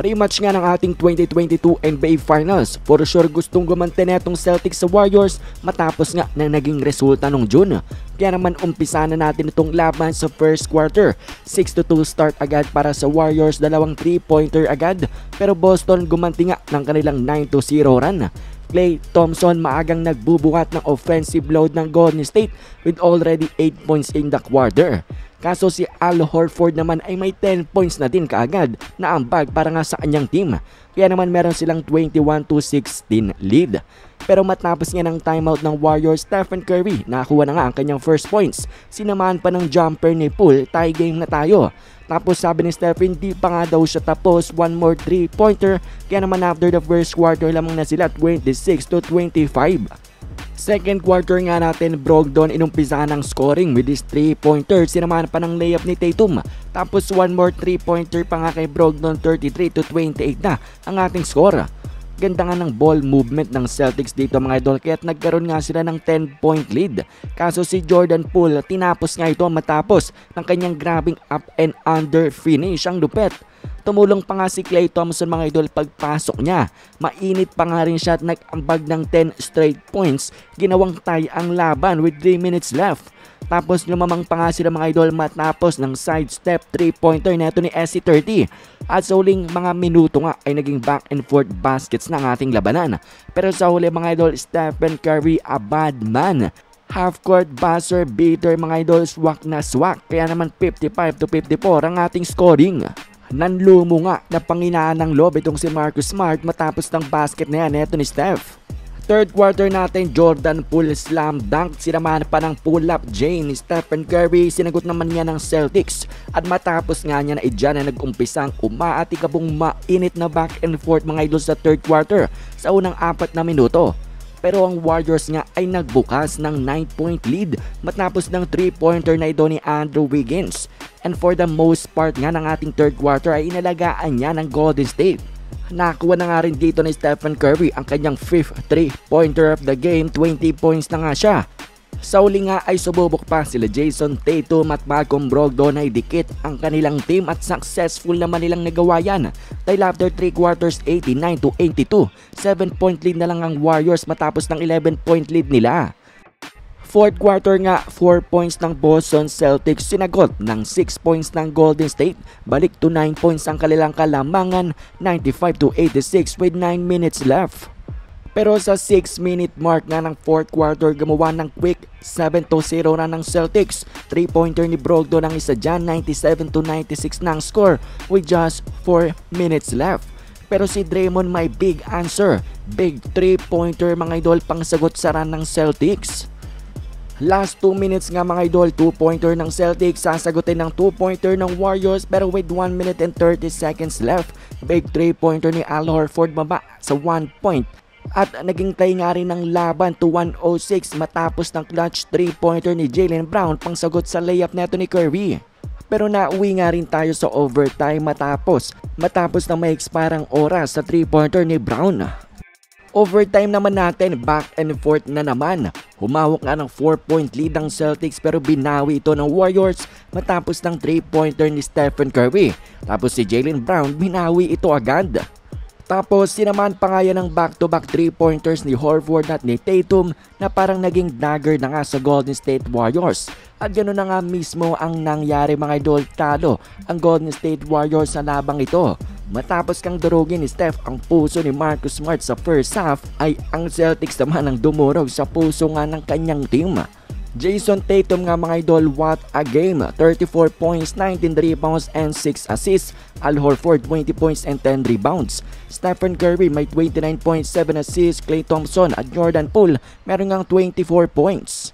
Rematch nga ng ating 2022 NBA Finals. For sure gustong gumante netong Celtics sa Warriors matapos nga na naging resulta nung June. Kaya naman umpisa na natin itong laban sa first quarter. 6-2 start agad para sa Warriors, dalawang 3-pointer agad. Pero Boston gumanti nga ng kanilang 9-0 run. Clay Thompson maagang nagbubuhat ng offensive load ng Golden State with already 8 points in the quarter. Kaso si Al Horford naman ay may 10 points na din kaagad na ambag para nga sa kanyang team. Kaya naman meron silang 21 to 16 lead. Pero matapos nga ng timeout ng Warriors, Stephen Curry nakakuha na nga ang kanyang first points. Sinamahan pa ng jumper ni Poole, tie game na tayo. Tapos sabi ni Stephen, di pa nga daw siya tapos, one more 3-pointer. Kaya naman after the first quarter lamang na sila 26 to 25. Second quarter nga natin, Brogdon inumpisa ng scoring with his 3-pointer. Sinamahan pa ng layup ni Tatum. Tapos one more 3-pointer pa nga kay Brogdon, 33 to 28 na ang ating score. Ganda nga ng ball movement ng Celtics dito mga idol kaya't nagkaroon nga sila ng 10 point lead. Kaso si Jordan Poole tinapos nga ito matapos ng kanyang grabing up and under finish ang lupet. Tumulong pa nga si Clay Thompson mga idol pagpasok niya. Mainit pa nga rin siya at nag-ambag ng 10 straight points. Ginawang tie ang laban with 3 minutes left. Tapos lumamang pa nga sila mga idol matapos ng sidestep 3-pointer neto ni SC30. At sa huling mga minuto nga ay naging back and forth baskets ng ating labanan. Pero sa huli mga idol, Stephen Curry a bad man half-court buzzer beater mga idol swak na swak kaya naman 55 to 54 ang ating scoring. Nanlumo nga na panginaan ng loob itong si Marcus Smart matapos ng basket na yan neto ni Steph. Third quarter natin, Jordan Poole slam dunk. Sinamahan pa ng pull-up Jane. Stephen Curry, sinagot naman niya ng Celtics. At matapos nga niya na idyan na nag-umpisang umaatikabong mainit na back and forth mga idol sa third quarter sa unang apat na minuto. Pero ang Warriors nga ay nagbukas ng 9-point lead matapos ng 3-pointer na ito ni Andrew Wiggins. And for the most part nga ng ating third quarter ay inalagaan niya ng Golden State. Nakuha na nga rin dito ni Stephen Curry ang kanyang 5th 3-pointer of the game, 20 points na nga siya. Sa uli nga ay sububok pa sila Jason Tatum at Malcolm Brogdon ay dikit ang kanilang team at successful naman nilang nagawa yan. Dahil after 3 quarters 89 to 82, 7 point lead na lang ang Warriors matapos ng 11 point lead nila. Fourth quarter nga, 4 points ng Boston Celtics sinagot ng 6 points ng Golden State. Balik to 9 points ang kanilang kalamangan, 95 to 86 with 9 minutes left. Pero sa 6 minute mark nga ng 4th quarter gumawa ng quick 7 to 0 na ng Celtics. 3 pointer ni Brogdon ang isa dyan 97 to 96 na score with just 4 minutes left. Pero si Draymond may big answer. Big 3 pointer mga idol pang sagot sa run ng Celtics. Last 2 minutes nga mga idol, 2-pointer ng Celtics, sasagutin ng 2-pointer ng Warriors pero with 1 minute and 30 seconds left. Big 3-pointer ni Al Horford baba sa 1 point. At naging tay nga rin ng laban to 106 matapos ng clutch 3-pointer ni Jalen Brown pang sagot sa layup neto ni Curry. Pero nauwi nga rin tayo sa overtime matapos matapos na may expirang oras sa 3-pointer ni Brown. Overtime naman natin, back and forth na naman. Humawak nga ng 4-point lead ang Celtics pero binawi ito ng Warriors matapos ng 3-pointer ni Stephen Curry. Tapos si Jalen Brown binawi ito agad. Tapos sinaman pa nga ng back-to-back 3-pointers ni Horford at ni Tatum na parang naging dagger na nga sa Golden State Warriors. At ganoon na nga mismo ang nangyari mga idol talo ang Golden State Warriors sa labang ito. Matapos kang durugin ni Steph ang puso ni Marcus Smart sa first half ay ang Celtics naman ang dumurog sa puso nga ng kanyang team. Jason Tatum nga mga idol, what a game! 34 points, 19 rebounds, and 6 assists. Al Horford, 20 points and 10 rebounds. Stephen Curry may 29 points, 7 assists. Klay Thompson at Jordan Poole meron ngang 24 points.